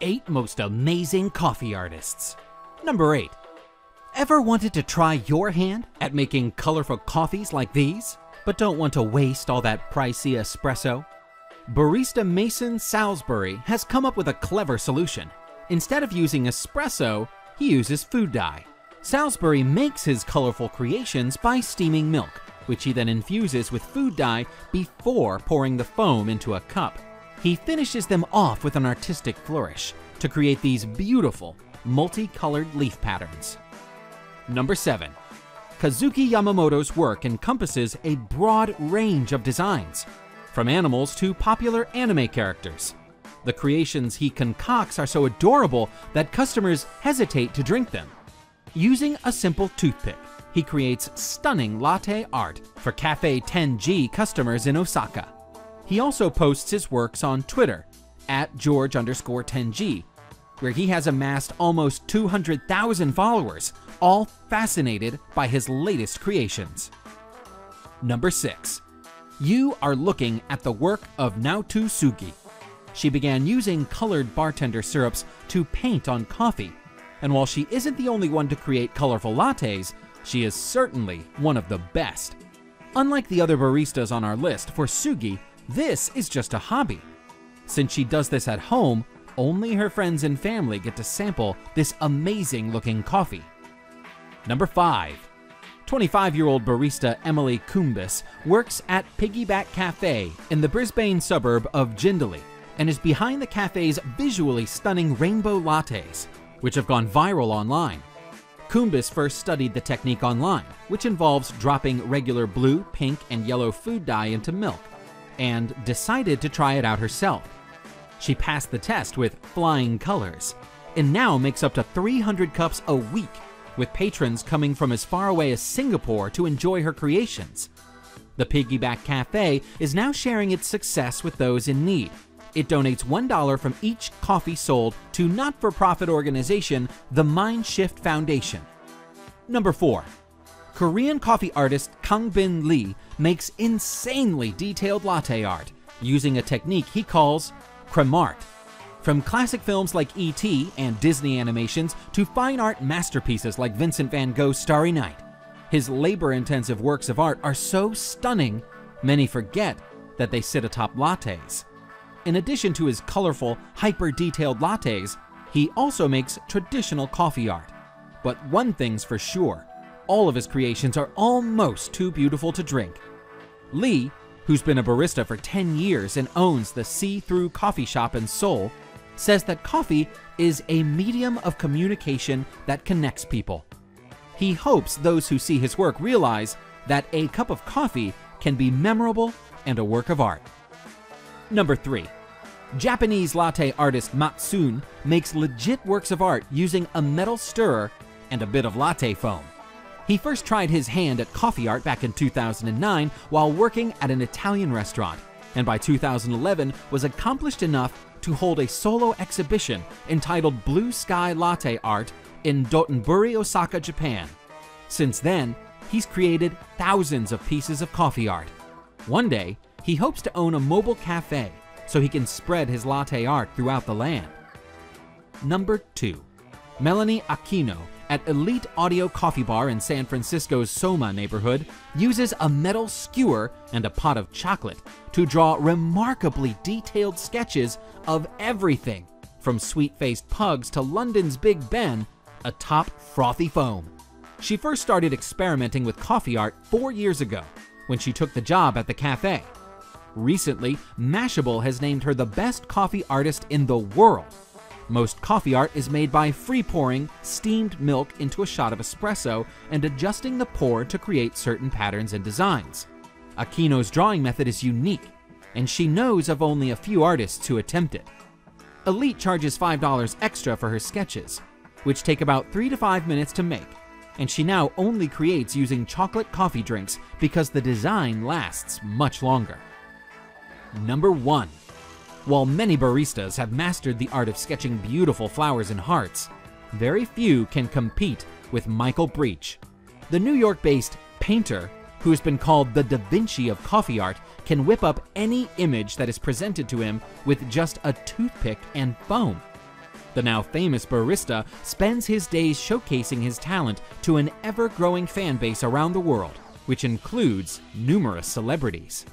8 Most Amazing Coffee Artists. Number 8. Ever wanted to try your hand at making colorful coffees like these, but don't want to waste all that pricey espresso? Barista Mason Salisbury has come up with a clever solution. Instead of using espresso, he uses food dye. Salisbury makes his colorful creations by steaming milk, which he then infuses with food dye before pouring the foam into a cup. He finishes them off with an artistic flourish to create these beautiful, multicolored leaf patterns. Number 7. Kazuki Yamamoto's work encompasses a broad range of designs, from animals to popular anime characters. The creations he concocts are so adorable that customers hesitate to drink them. Using a simple toothpick, he creates stunning latte art for Cafe 10G customers in Osaka. He also posts his works on Twitter at George underscore 10G, where he has amassed almost 200,000 followers, all fascinated by his latest creations. Number 6. You are looking at the work of Nowtoo Sugi. She began using colored bartender syrups to paint on coffee, and while she isn't the only one to create colorful lattes, she is certainly one of the best. Unlike the other baristas on our list, for Sugi, this is just a hobby. Since she does this at home, only her friends and family get to sample this amazing looking coffee. Number 5. 25 year old barista Emily Coumbis works at Piggyback Cafe in the Brisbane suburb of Jindalee and is behind the cafe's visually stunning rainbow lattes, which have gone viral online. Coumbis first studied the technique online, which involves dropping regular blue, pink, and yellow food dye into milk, and decided to try it out herself. She passed the test with flying colors, and now makes up to 300 cups a week, with patrons coming from as far away as Singapore to enjoy her creations. The Piggyback Cafe is now sharing its success with those in need. It donates $1 from each coffee sold to not for profit organization, the Mindshift Foundation. Number 4. Korean coffee artist Kang Bin Lee makes insanely detailed latte art using a technique he calls cremart. From classic films like E.T. and Disney animations to fine art masterpieces like Vincent van Gogh's Starry Night, his labor intensive works of art are so stunning, many forget that they sit atop lattes. In addition to his colorful, hyper detailed lattes, he also makes traditional coffee art. But one thing's for sure all of his creations are almost too beautiful to drink. Lee, who's been a barista for 10 years and owns the See Through Coffee Shop in Seoul, says that coffee is a medium of communication that connects people. He hopes those who see his work realize that a cup of coffee can be memorable and a work of art. Number 3. Japanese latte artist Mattsun makes legit works of art using a metal stirrer and a bit of latte foam. He first tried his hand at coffee art back in 2009 while working at an Italian restaurant, and by 2011 was accomplished enough to hold a solo exhibition entitled Blue Sky Latte Art in Dotonbori, Osaka, Japan. Since then, he's created thousands of pieces of coffee art. One day, he hopes to own a mobile cafe so he can spread his latte art throughout the land. Number 2. Melannie Aquino at Elite Audio Coffee Bar in San Francisco's Soma neighborhood uses a metal skewer and a pot of chocolate to draw remarkably detailed sketches of everything from sweet faced pugs to London's Big Ben atop frothy foam. She first started experimenting with coffee art four years ago when she took the job at the cafe. Recently, Mashable has named her the best coffee artist in the world most coffee art is made by free pouring steamed milk into a shot of espresso and adjusting the pour to create certain patterns and designs. Aquino's drawing method is unique, and she knows of only a few artists who attempt it. Elite charges $5 extra for her sketches, which take about 3 to 5 minutes to make, and she now only creates using chocolate coffee drinks because the design lasts much longer. Number 1. While many baristas have mastered the art of sketching beautiful flowers and hearts, very few can compete with Michael Breach. The New York based painter, who has been called the Da Vinci of coffee art, can whip up any image that is presented to him with just a toothpick and foam. The now famous barista spends his days showcasing his talent to an ever growing fan base around the world, which includes numerous celebrities.